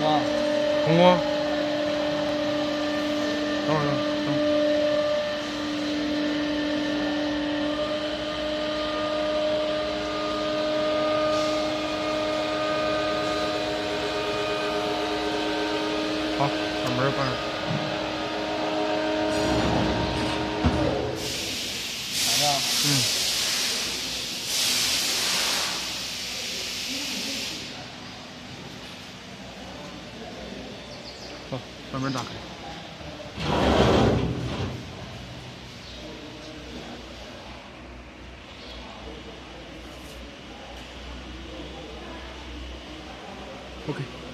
红光，等会儿，等会儿。好，把门关上。咋样？嗯。把门打开。OK。